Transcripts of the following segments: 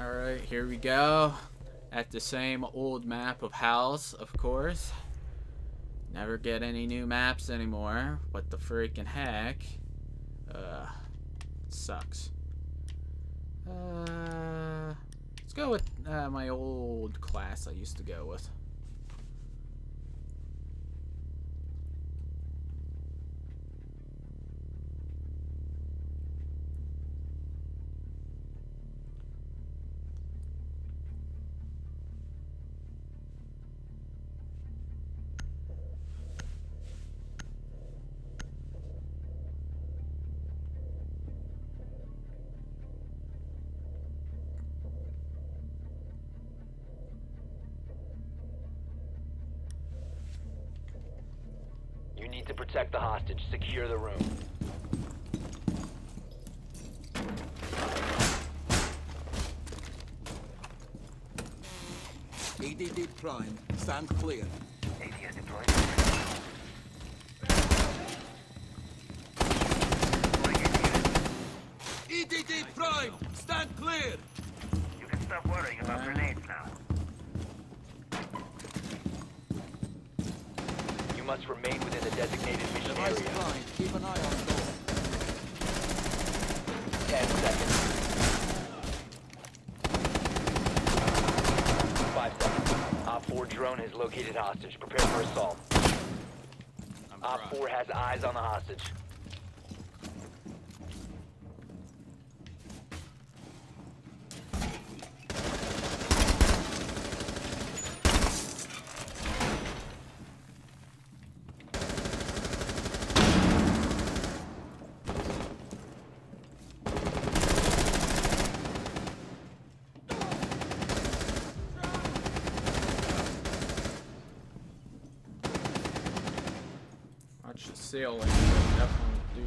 Alright, here we go. At the same old map of House, of course. Never get any new maps anymore. What the freaking heck? Uh, sucks. Uh, let's go with uh, my old class I used to go with. Need to protect the hostage. Secure the room. EDD prime. Stand clear. ADS deployed. EDD prime. Stand clear. You can stop worrying about grenades now. You must remain within the designated mission area. Keep an eye on door. Ten seconds. Five seconds. Op 4 drone has located hostage. Prepare for assault. Op 4 has eyes on the hostage. Watch the ceiling. Definitely do.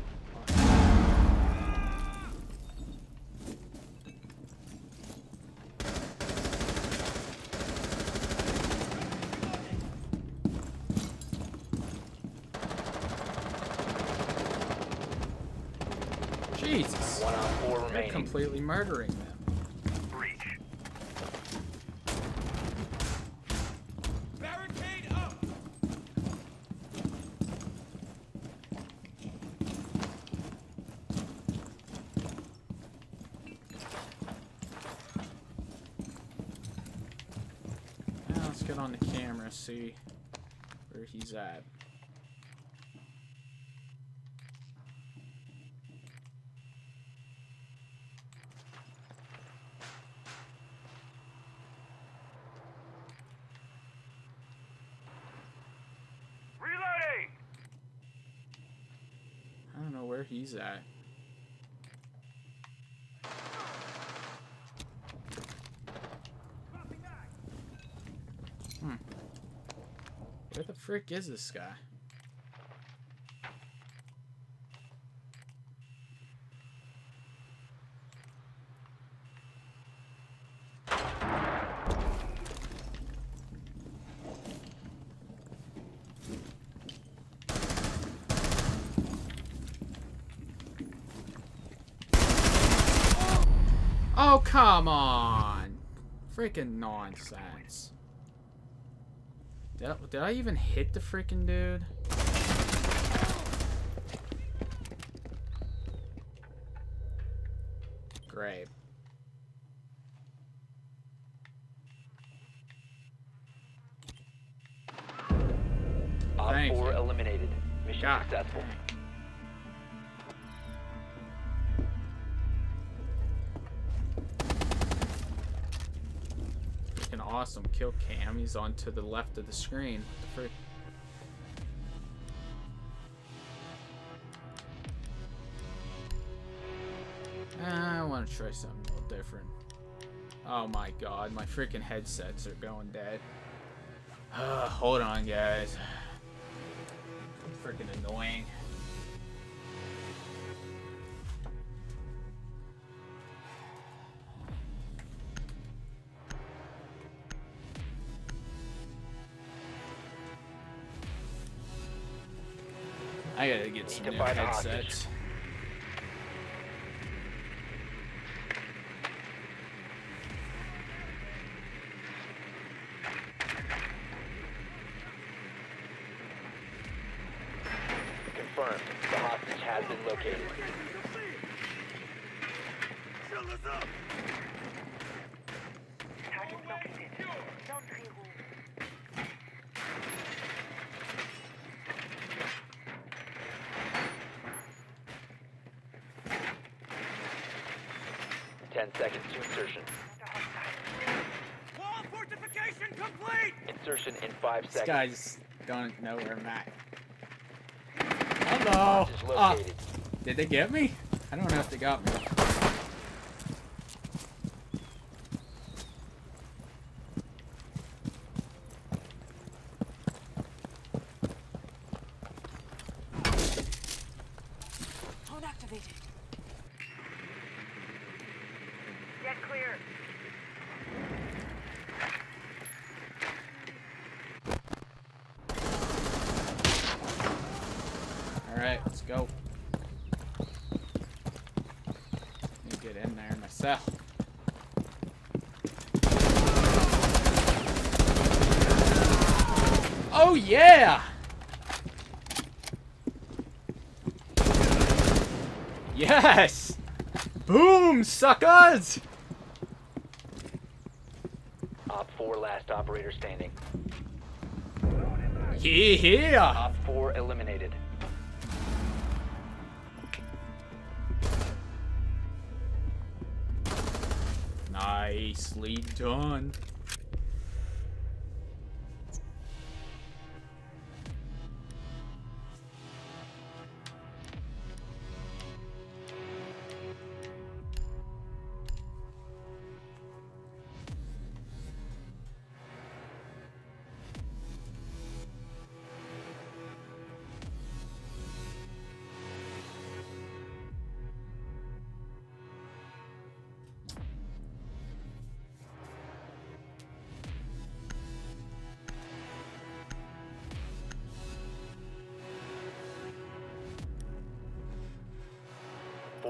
Jesus. One on 4 They're completely murdering them. Let's get on the camera, see where he's at. Reloading! I don't know where he's at. Where the frick is this guy? Oh, come on. Freaking nonsense. Did I, did I even hit the freaking dude? Great. Op Thank 4 you. eliminated. Mission God successful. Awesome kill cam. He's on to the left of the screen. The? Ah, I want to try something a little different. Oh my god, my freaking headsets are going dead. Uh, hold on, guys. Freaking annoying. I gotta get some new headsets. Confirmed. The hostage has been located. Shield us up! Target located. No 10 seconds to insertion. Wall fortification complete! Insertion in 5 seconds. This guy don't know where I'm at. Hello! Oh, did they get me? I don't know if they got me. Activated. Get clear. All right, let's go. Let me get in there myself. Oh yeah! Yes! Boom, suckers! Op 4 last operator standing. Yeah! Op 4 eliminated. Nicely done.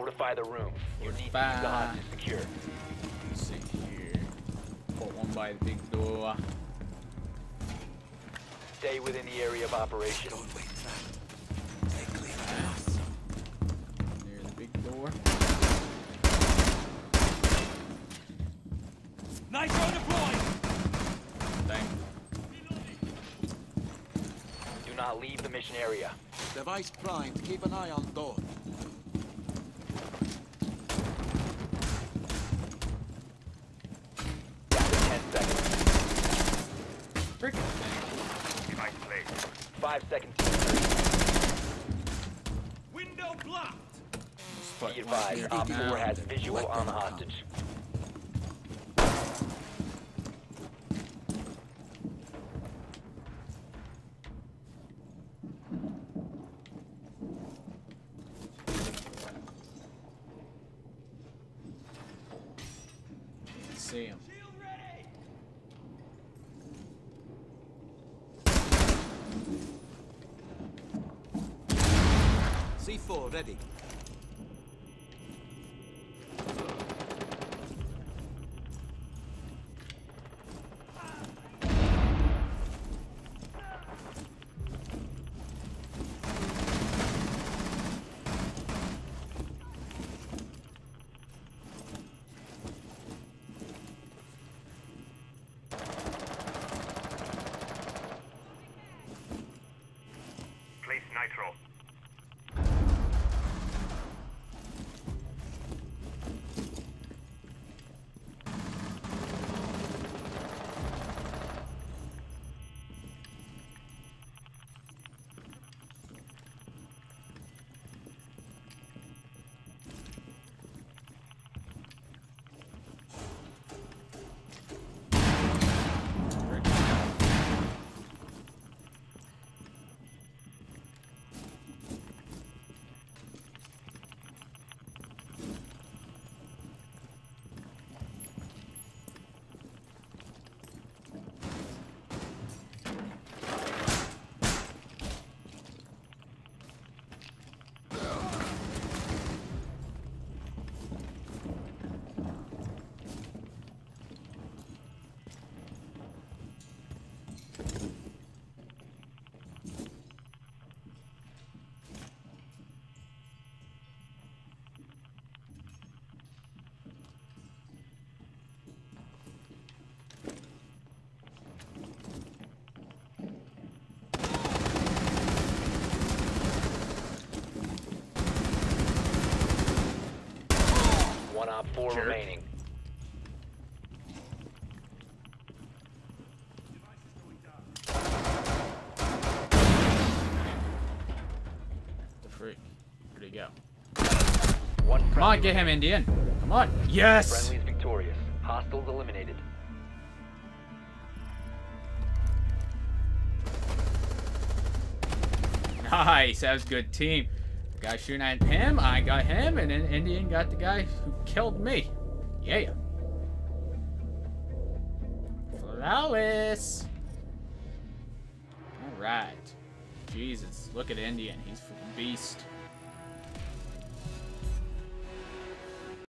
Fortify the room. You need to keep the Fortify. hostage secure. Let's see here. Put one by the big door. Stay within the area of operation. Don't wait trap. Stay clear of the us. Near the big door. Nitro deployed! Thank Do not leave the mission area. Device primed. Keep an eye on door. Down to 10 seconds. Freaking thing. Device placed. 5 seconds. Window blocked! Be advised, Op 4 has visual on the hostage. See him. C4 ready. Nitro. Four Jerk. remaining. The freak. Where'd he go? One Come on, get him. Indian. Come on. Yes! Friendly's victorious. Hostiles eliminated. Nice. That was a good team. Guy shooting at him, I got him, and then Indian got the guy who killed me. Yeah. Flawless. Alright. Jesus. Look at Indian. He's a beast.